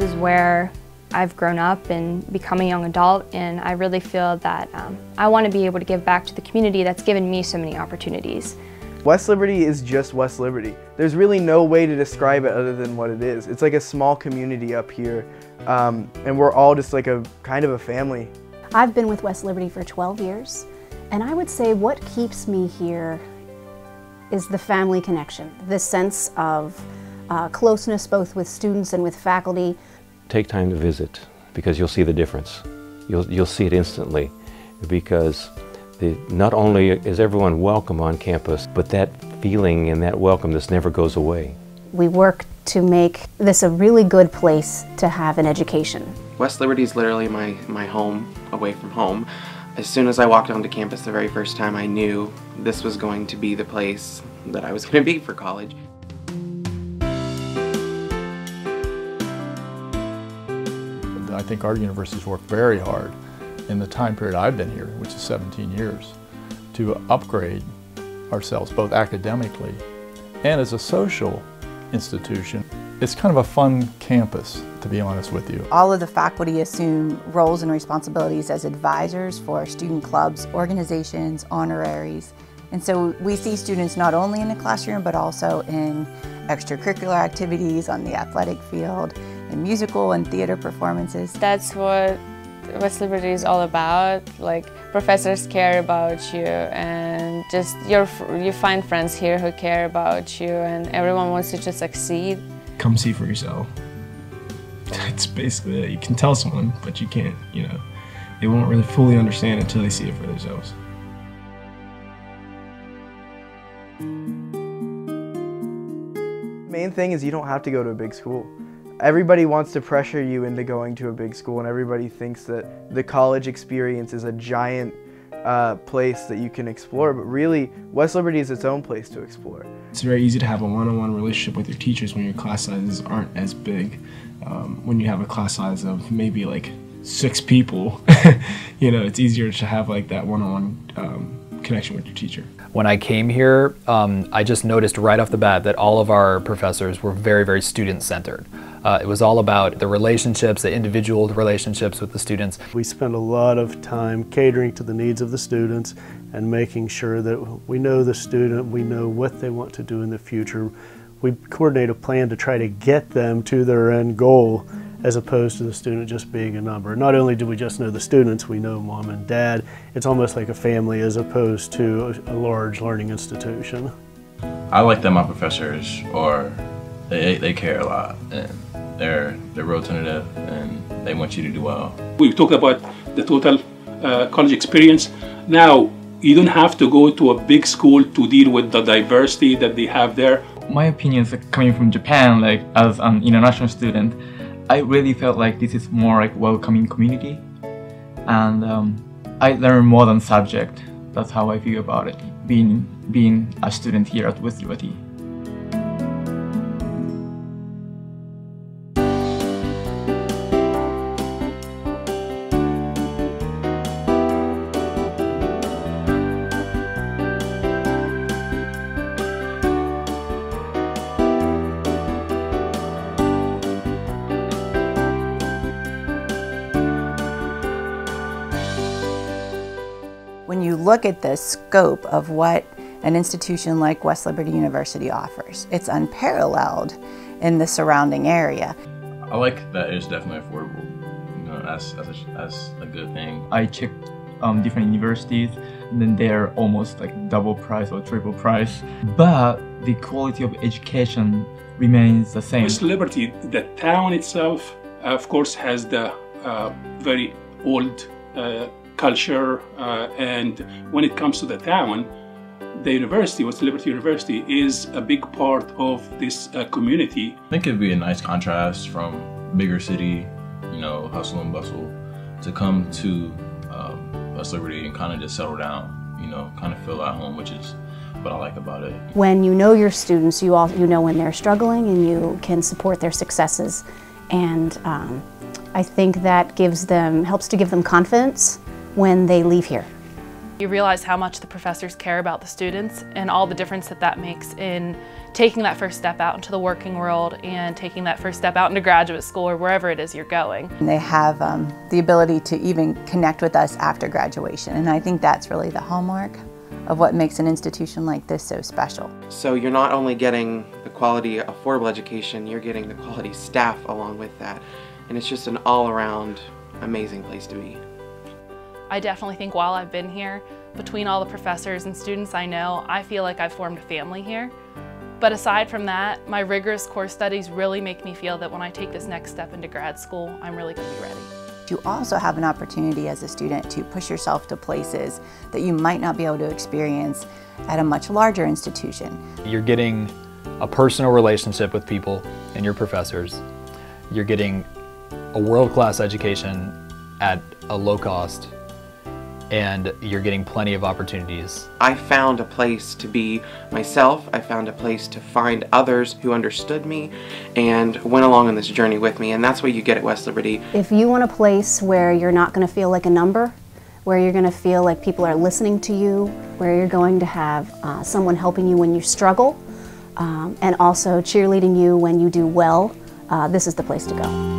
This is where I've grown up and become a young adult and I really feel that um, I want to be able to give back to the community that's given me so many opportunities. West Liberty is just West Liberty. There's really no way to describe it other than what it is. It's like a small community up here um, and we're all just like a kind of a family. I've been with West Liberty for 12 years and I would say what keeps me here is the family connection, the sense of uh, closeness both with students and with faculty. Take time to visit because you'll see the difference. You'll, you'll see it instantly because the, not only is everyone welcome on campus, but that feeling and that welcome this never goes away. We work to make this a really good place to have an education. West Liberty is literally my, my home away from home. As soon as I walked onto campus the very first time, I knew this was going to be the place that I was going to be for college. I think our university's worked very hard in the time period I've been here, which is 17 years, to upgrade ourselves both academically and as a social institution. It's kind of a fun campus, to be honest with you. All of the faculty assume roles and responsibilities as advisors for student clubs, organizations, honoraries, and so we see students not only in the classroom but also in extracurricular activities on the athletic field, in musical and theater performances. That's what West Liberty is all about. Like professors care about you and just your, you find friends here who care about you and everyone wants you to succeed. Come see for yourself. It's basically it. You can tell someone, but you can't, you know, they won't really fully understand until they see it for themselves. Main thing is you don't have to go to a big school. Everybody wants to pressure you into going to a big school and everybody thinks that the college experience is a giant uh, place that you can explore, but really West Liberty is its own place to explore. It's very easy to have a one-on-one -on -one relationship with your teachers when your class sizes aren't as big. Um, when you have a class size of maybe like six people, you know, it's easier to have like that one-on-one -on -one, um, connection with your teacher. When I came here, um, I just noticed right off the bat that all of our professors were very, very student-centered. Uh, it was all about the relationships, the individual relationships with the students. We spend a lot of time catering to the needs of the students and making sure that we know the student, we know what they want to do in the future. We coordinate a plan to try to get them to their end goal as opposed to the student just being a number. Not only do we just know the students, we know mom and dad. It's almost like a family as opposed to a, large learning institution. I like that my professors are, they, they care a lot and they're, they're real tentative and they want you to do well. We've talked about the total uh, college experience. Now, you don't have to go to a big school to deal with the diversity that they have there. My opinion is coming from Japan, like as an international student, I really felt like this is more like welcoming community and um, I learn more than subject. That's how I feel about it, being, being a student here at West Liberty. Look at the scope of what an institution like West Liberty University offers, it's unparalleled in the surrounding area. I like that it's definitely affordable. You know, as, as, a, as a good thing. I checked um, different universities, and then they're almost like double price or triple price. But the quality of education remains the same. West Liberty, the town itself, of course, has the uh, very old uh, culture uh, and when it comes to the town, the university, West Liberty University, is a big part of this uh, community. I think it'd be a nice contrast from bigger city, you know, hustle and bustle, to come to um, West Liberty and kind of just settle down, you know, kind of feel at home, which is what I like about it. When you know your students, you all you know when they're struggling and you can support their successes, and um, I think that gives them helps to give them confidence when they leave here. You realize how much the professors care about the students and all the difference that that makes in taking that first step out into the working world and taking that first step out into graduate school or wherever it is you're going. And they have um, the ability to even connect with us after graduation and I think that's really the hallmark of what makes an institution like this so special. So you're not only getting the quality affordable education, you're getting the quality staff along with that. And it's just an all-around amazing place to be. I definitely think while I've been here, between all the professors and students I know, I feel like I've formed a family here. But aside from that, my rigorous course studies really make me feel that when I take this next step into grad school, I'm really going to be ready. You also have an opportunity as a student to push yourself to places that you might not be able to experience at a much larger institution. You're getting a personal relationship with people and your professors. You're getting a world-class education at a low cost and you're getting plenty of opportunities. I found a place to be myself. I found a place to find others who understood me and went along on this journey with me, and that's what you get at West Liberty. If you want a place where you're not going to feel like a number, where you're going to feel like people are listening to you, where you're going to have uh, someone helping you when you struggle, um, and also cheerleading you when you do well, uh, this is the place to go.